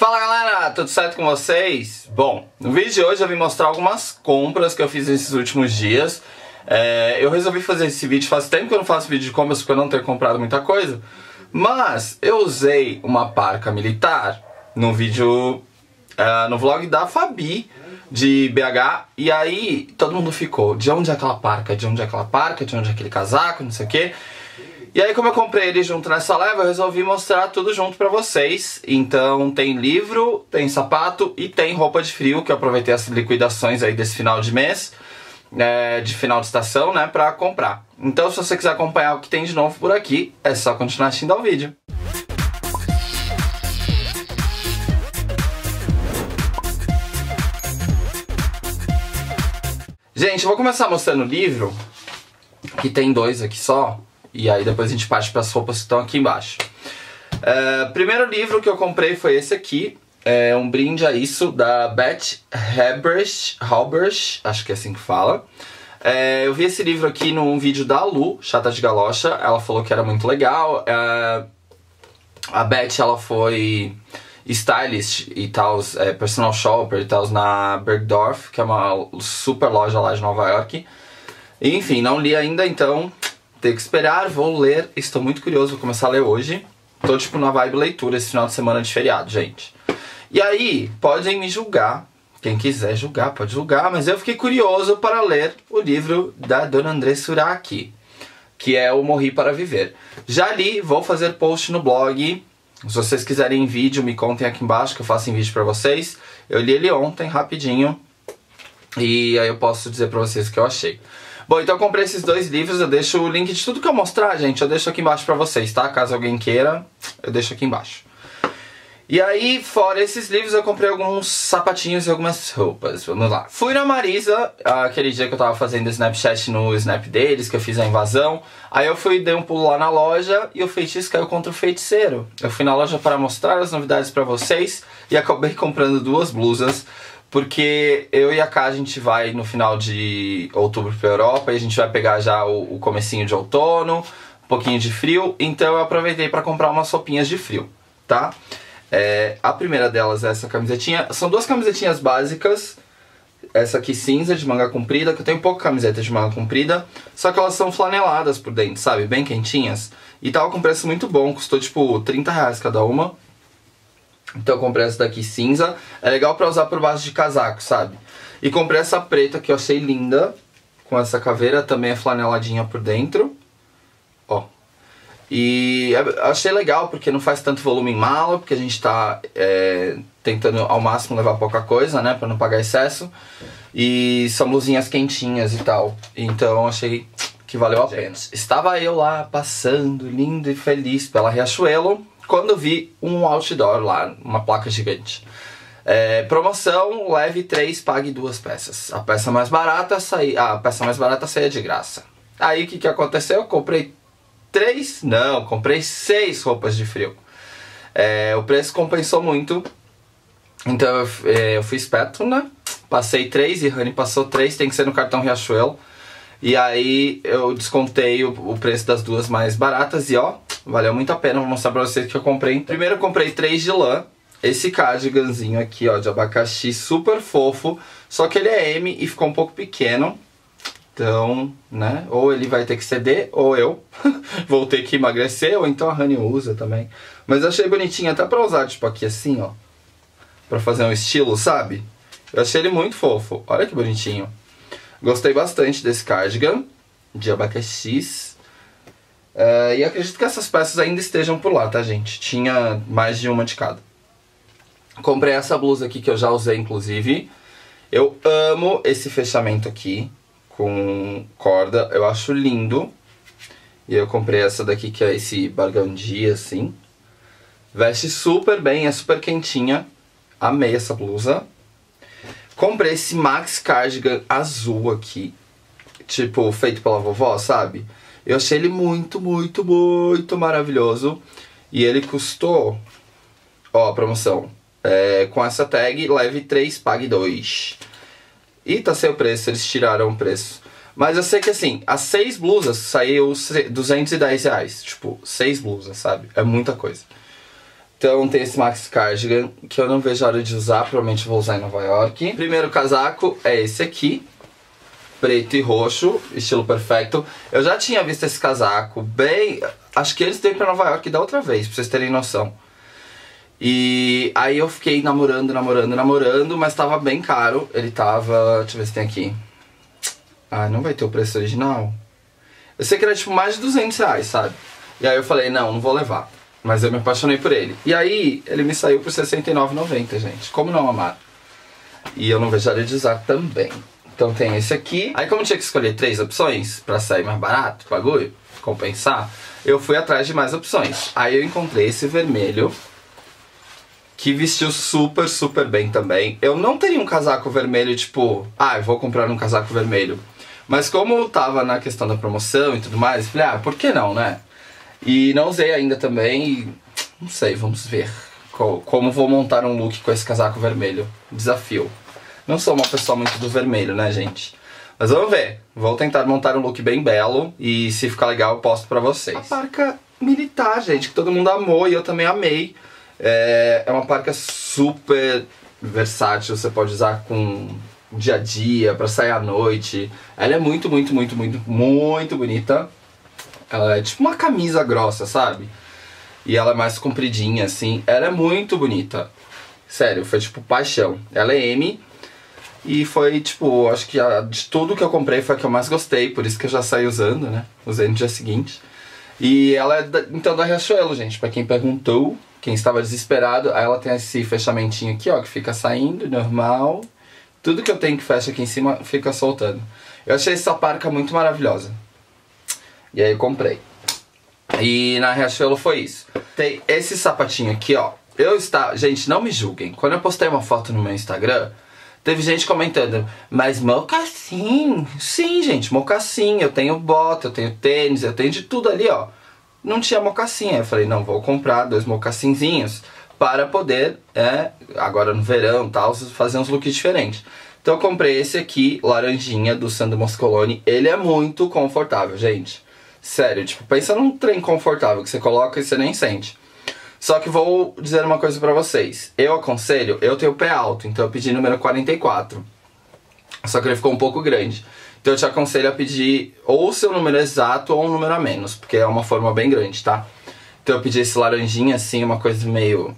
Fala galera, tudo certo com vocês? Bom, no vídeo de hoje eu vim mostrar algumas compras que eu fiz nesses últimos dias. É, eu resolvi fazer esse vídeo, faz tempo que eu não faço vídeo de compras porque eu não tenho comprado muita coisa. Mas eu usei uma parca militar no vídeo, uh, no vlog da Fabi de BH e aí todo mundo ficou, de onde é aquela parca, de onde é aquela parca, de onde é aquele casaco, não sei o que. E aí como eu comprei ele junto nessa leva, eu resolvi mostrar tudo junto pra vocês. Então tem livro, tem sapato e tem roupa de frio, que eu aproveitei as liquidações aí desse final de mês, é, de final de estação, né, pra comprar. Então se você quiser acompanhar o que tem de novo por aqui, é só continuar assistindo ao vídeo. Gente, eu vou começar mostrando o livro, que tem dois aqui só, e aí depois a gente parte para as roupas que estão aqui embaixo. É, primeiro livro que eu comprei foi esse aqui, é um brinde a isso, da Beth Habersh, Halbersh, acho que é assim que fala. É, eu vi esse livro aqui num vídeo da Lu, Chata de Galocha, ela falou que era muito legal. É, a Beth, ela foi stylist e tal, é, personal shopper e tal na Bergdorf, que é uma super loja lá de Nova York. Enfim, não li ainda, então tem que esperar, vou ler, estou muito curioso, vou começar a ler hoje. Tô tipo na vibe leitura esse final de semana de feriado, gente. E aí, podem me julgar, quem quiser julgar, pode julgar, mas eu fiquei curioso para ler o livro da Dona André Suraki, que é O Morri para Viver. Já li, vou fazer post no blog, se vocês quiserem vídeo, me contem aqui embaixo que eu faço em vídeo pra vocês. Eu li ele ontem, rapidinho. E aí eu posso dizer pra vocês o que eu achei. Bom, então eu comprei esses dois livros, eu deixo o link de tudo que eu mostrar, gente, eu deixo aqui embaixo pra vocês, tá? Caso alguém queira, eu deixo aqui embaixo. E aí, fora esses livros, eu comprei alguns sapatinhos e algumas roupas. Vamos lá. Fui na Marisa, aquele dia que eu tava fazendo Snapchat no Snap deles, que eu fiz a invasão. Aí eu fui, dei um pulo lá na loja e o feitiço caiu contra o feiticeiro. Eu fui na loja para mostrar as novidades pra vocês e acabei comprando duas blusas. Porque eu e a Ká, a gente vai no final de outubro pra Europa e a gente vai pegar já o, o comecinho de outono, um pouquinho de frio. Então eu aproveitei para comprar umas roupinhas de frio, tá? É, a primeira delas é essa camisetinha. São duas camisetinhas básicas. Essa aqui cinza, de manga comprida, que eu tenho pouca camiseta de manga comprida. Só que elas são flaneladas por dentro, sabe? Bem quentinhas. E tava com preço muito bom, custou tipo 30 reais cada uma. Então eu comprei essa daqui cinza. É legal pra usar por baixo de casaco, sabe? E comprei essa preta que eu achei linda. Com essa caveira, também é flaneladinha por dentro. Ó, e achei legal porque não faz tanto volume em mala, porque a gente tá é, tentando ao máximo levar pouca coisa, né, pra não pagar excesso. E são blusinhas quentinhas e tal. Então achei que valeu a pena. Estava eu lá passando, lindo e feliz pela Riachuelo, quando vi um outdoor lá, uma placa gigante. É, promoção, leve 3, pague duas peças. A peça mais barata saía, a peça mais barata saía de graça. Aí o que, que aconteceu? Eu comprei três, não, comprei seis roupas de frio. É, o preço compensou muito, então eu, é, eu fui esperto, né? Passei três e Rani passou três, tem que ser no cartão Riachuelo. E aí eu descontei o, o, preço das duas mais baratas e ó, valeu muito a pena. Vou mostrar pra vocês que eu comprei. Primeiro eu comprei três de lã. Esse cardiganzinho aqui, ó, de abacaxi, super fofo. Só que ele é M e ficou um pouco pequeno. Então, né, ou ele vai ter que ceder, ou eu vou ter que emagrecer, ou então a Honey usa também. Mas achei bonitinho até pra usar, tipo, aqui assim, ó. Pra fazer um estilo, sabe? Eu achei ele muito fofo. Olha que bonitinho. Gostei bastante desse cardigan de abacaxis. Uh, e acredito que essas peças ainda estejam por lá, tá, gente? Tinha mais de uma de cada. Comprei essa blusa aqui que eu já usei, inclusive. Eu amo esse fechamento aqui com corda, eu acho lindo. E eu comprei essa daqui que é esse bargandi assim. Veste super bem, é super quentinha. Amei essa blusa. Comprei esse Max Cardigan azul aqui. Tipo, feito pela vovó, sabe? Eu achei ele muito, muito, muito maravilhoso. E ele custou... Ó, a promoção. É, com essa tag, leve 3, pague 2. E tá sem o preço, eles tiraram o preço. Mas eu sei que assim, as seis blusas saiu 210 reais. Tipo, seis blusas, sabe? É muita coisa. Então tem esse Max Cardigan que eu não vejo a hora de usar, provavelmente vou usar em Nova York. Primeiro casaco é esse aqui, preto e roxo, estilo perfeito. Eu já tinha visto esse casaco bem... Acho que eles têm pra Nova York da outra vez, pra vocês terem noção. E aí eu fiquei namorando, namorando, namorando, mas tava bem caro. Ele tava... Deixa eu ver se tem aqui. Ah, não vai ter o preço original? Eu sei que era tipo mais de 200 reais, sabe? E aí eu falei, não, não vou levar. Mas eu me apaixonei por ele. E aí ele me saiu por R$69,90, gente. Como não amar? E eu não vejo a de usar também. Então tem esse aqui. Aí como tinha que escolher três opções pra sair mais barato, bagulho, compensar, eu fui atrás de mais opções. Aí eu encontrei esse vermelho, que vestiu super, super bem também. Eu não teria um casaco vermelho, tipo, ah, eu vou comprar um casaco vermelho. Mas como eu tava na questão da promoção e tudo mais, falei, ah, por que não, né? E não usei ainda também não sei, vamos ver como vou montar um look com esse casaco vermelho. Desafio. Não sou uma pessoa muito do vermelho, né, gente? Mas vamos ver. Vou tentar montar um look bem belo e se ficar legal eu posto pra vocês. A parca militar, gente, que todo mundo amou e eu também amei. É, é uma parca super versátil, você pode usar com dia a dia, pra sair à noite. Ela é muito, muito, muito, muito, muito bonita. Ela é tipo uma camisa grossa, sabe? E ela é mais compridinha, assim. Ela é muito bonita. Sério, foi tipo paixão. Ela é M. E foi tipo, acho que a, de tudo que eu comprei foi a que eu mais gostei. Por isso que eu já saí usando, né? Usei no dia seguinte. E ela é da, então da Riachuelo, gente. Pra quem perguntou, quem estava desesperado, ela tem esse fechamentinho aqui, ó, que fica saindo, normal. Tudo que eu tenho que fecha aqui em cima fica soltando. Eu achei essa parca muito maravilhosa. E aí eu comprei. E na Riachuelo foi isso. Tem esse sapatinho aqui, ó. Eu estava... Gente, não me julguem. Quando eu postei uma foto no meu Instagram, teve gente comentando, mas mocassim. Sim, gente, mocassim. Eu tenho bota, eu tenho tênis, eu tenho de tudo ali, ó. Não tinha mocassim. Aí eu falei, não, vou comprar dois mocassinzinhos para poder, é, agora no verão tal, fazer uns looks diferentes. Então eu comprei esse aqui, laranjinha, do Sandro Moscoloni. Ele é muito confortável, gente. Sério, tipo, pensa num trem confortável que você coloca e você nem sente. Só que vou dizer uma coisa pra vocês. Eu aconselho, eu tenho o pé alto, então eu pedi número 44. Só que ele ficou um pouco grande. Então eu te aconselho a pedir ou o seu número exato ou um número a menos, porque é uma forma bem grande, tá? Então eu pedi esse laranjinha assim, uma coisa meio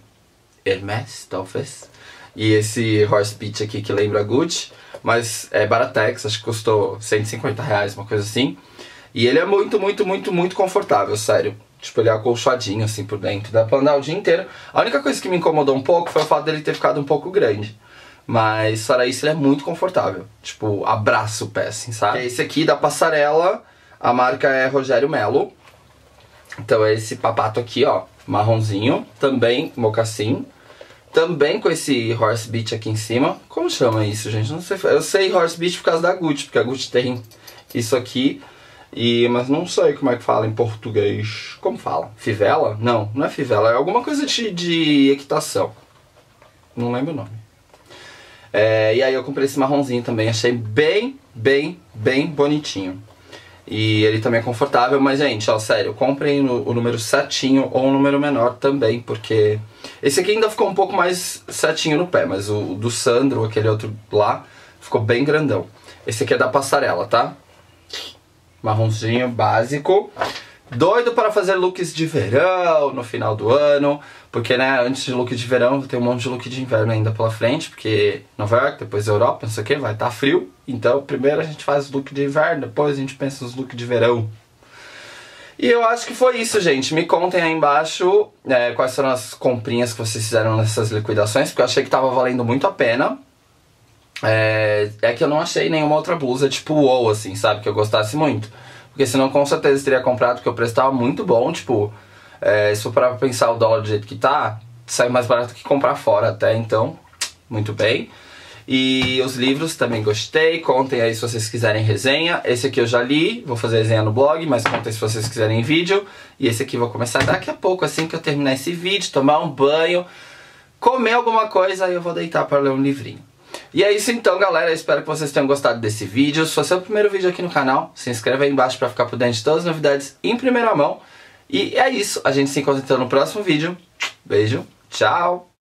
Hermes, talvez. E esse Horse Beach aqui que lembra Gucci, mas é Baratex, acho que custou 150 reais, uma coisa assim. E ele é muito, muito, muito, muito confortável, sério. Tipo, ele é acolchadinho assim por dentro, dá pra andar o dia inteiro. A única coisa que me incomodou um pouco foi o fato dele ter ficado um pouco grande. Mas fora isso, ele é muito confortável. Tipo, abraça o pé, assim, sabe? É esse aqui da passarela, a marca é Rogério Melo. Então é esse papato aqui, ó, marronzinho, também mocassim. Também com esse horse beach aqui em cima. Como chama isso, gente? Não sei. Eu sei horse beach por causa da Gucci, porque a Gucci tem isso aqui. E, mas não sei como é que fala em português. Como fala? Fivela? Não, não é fivela. É alguma coisa de, de equitação. Não lembro o nome. É, e aí eu comprei esse marronzinho também. Achei bem, bem, bem bonitinho. E ele também é confortável, mas gente, ó, sério, comprem o, número certinho ou um número menor também, porque esse aqui ainda ficou um pouco mais certinho no pé, mas o, o do Sandro, aquele outro lá, ficou bem grandão. Esse aqui é da passarela, tá? Marronzinho básico. Doido para fazer looks de verão no final do ano, porque né, antes de look de verão tem um monte de look de inverno ainda pela frente, porque Nova York, depois Europa, não sei o que, vai estar tá frio. Então primeiro a gente faz look de inverno, depois a gente pensa nos look de verão. E eu acho que foi isso, gente. Me contem aí embaixo é, quais foram as comprinhas que vocês fizeram nessas liquidações, porque eu achei que tava valendo muito a pena. É, é que eu não achei nenhuma outra blusa tipo wow, assim, sabe? Que eu gostasse muito. Porque senão com certeza teria comprado, porque o preço tava muito bom, tipo, é, se for para pensar o dólar do jeito que tá, sai mais barato que comprar fora até, então, muito bem. E os livros também gostei, contem aí se vocês quiserem resenha. Esse aqui eu já li, vou fazer resenha no blog, mas contem se vocês quiserem vídeo. E esse aqui vou começar daqui a pouco, assim que eu terminar esse vídeo, tomar um banho, comer alguma coisa e eu vou deitar para ler um livrinho. E é isso então, galera. Espero que vocês tenham gostado desse vídeo. Se for seu primeiro vídeo aqui no canal, se inscreve aí embaixo para ficar por dentro de todas as novidades em primeira mão. E é isso, a gente se encontra então no próximo vídeo. Beijo, tchau!